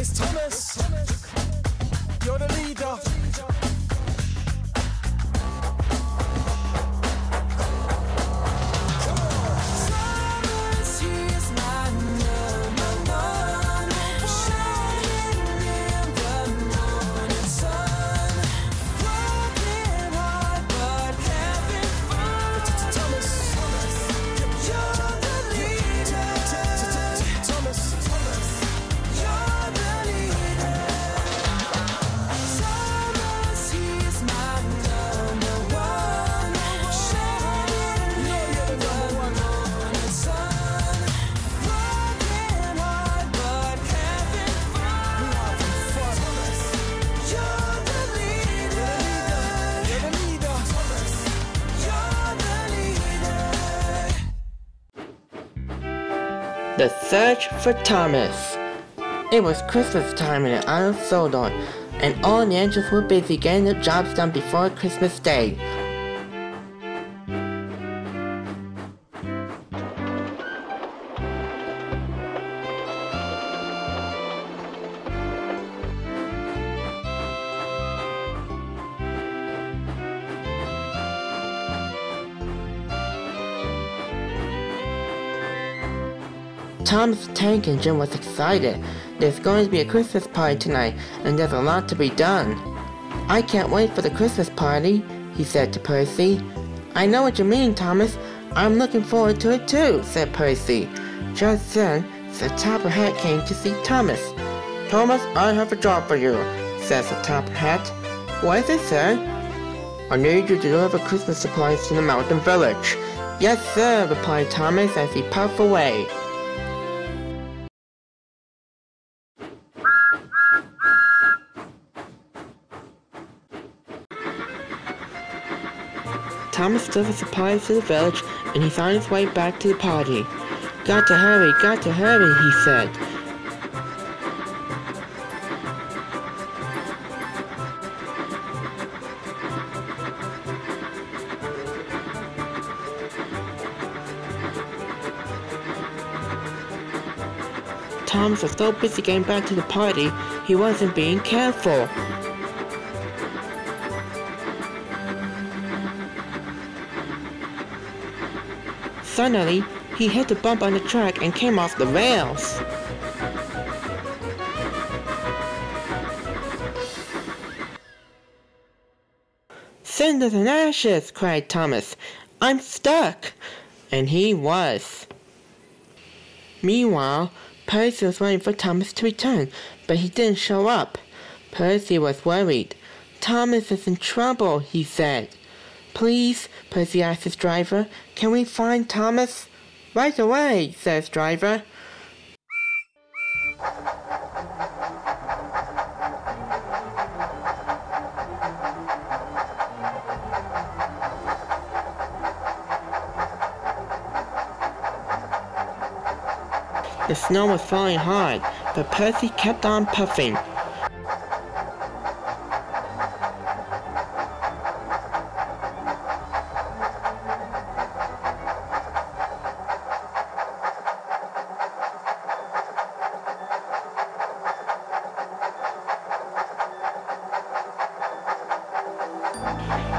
It's Thomas. You're the leader. The Search for Thomas. It was Christmas time in the Isle of Sodor, and all the angels were busy getting their jobs done before Christmas Day. Thomas the Tank Engine was excited. There's going to be a Christmas party tonight, and there's a lot to be done. I can't wait for the Christmas party, he said to Percy. I know what you mean, Thomas. I'm looking forward to it too, said Percy. Just then, the Topham Hatt came to see Thomas. Thomas, I have a job for you, says the Topham Hatt. What is it, sir? I need you to deliver Christmas supplies to the mountain village. Yes, sir, replied Thomas as he puffed away. Thomas delivered supplies to the village and he's on his way back to the party. Got to hurry, got to hurry, he said. Thomas was so busy getting back to the party, he wasn't being careful. Suddenly, he hit a bump on the track and came off the rails. Cinders and ashes, cried Thomas. I'm stuck! And he was. Meanwhile, Percy was waiting for Thomas to return, but he didn't show up. Percy was worried. Thomas is in trouble, he said. Please, Percy his driver, can we find Thomas? Right away, says driver. The snow was falling hard, but Percy kept on puffing.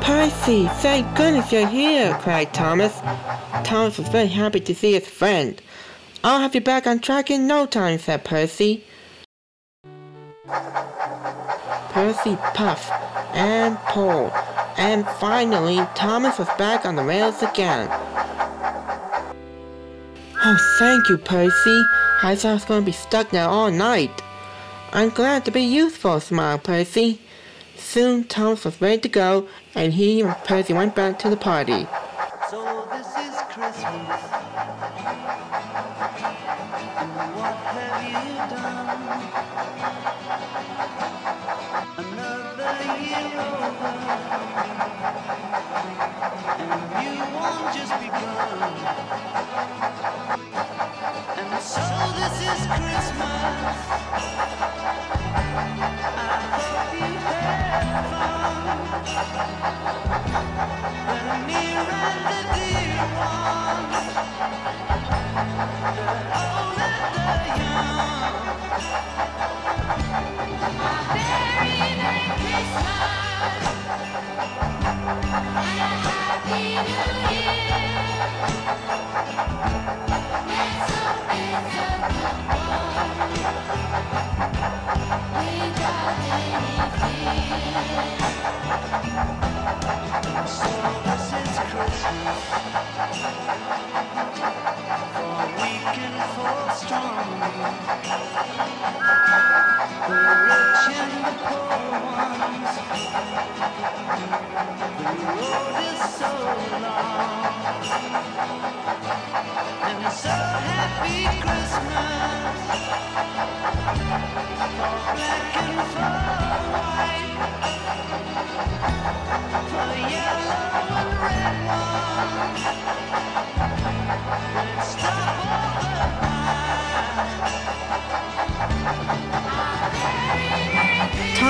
Percy, thank goodness you're here, cried Thomas. Thomas was very happy to see his friend. I'll have you back on track in no time, said Percy. Percy puffed and pulled, and finally Thomas was back on the rails again. Oh, thank you, Percy. I thought I was going to be stuck there all night. I'm glad to be useful, smiled Percy. Soon Thomas was ready to go, and he and Percy went back to the party. So this is Christmas.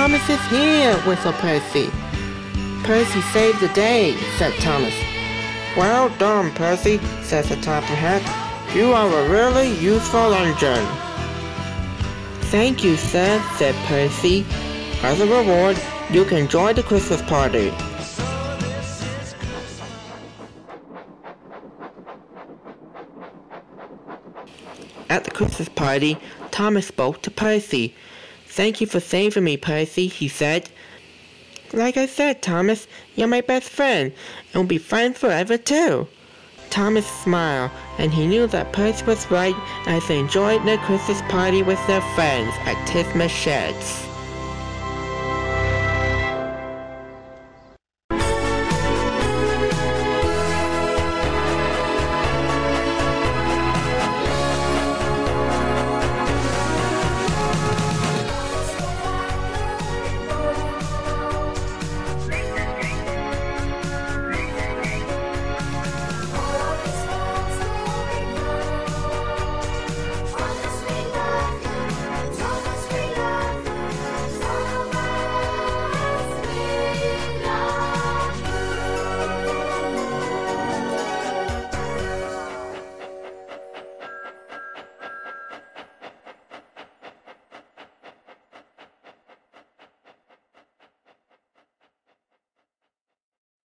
Thomas is here, whistled Percy. Percy saved the day, said Thomas. Well done, Percy, said the Topham Hatt. You are a really useful engine. Thank you, sir, said Percy. As a reward, you can join the Christmas party. At the Christmas party, Thomas spoke to Percy. Thank you for saving me, Percy, he said. Like I said, Thomas, you're my best friend, and we'll be friends forever too. Thomas smiled, and he knew that Percy was right as they enjoyed their Christmas party with their friends at Tidmouth Sheds.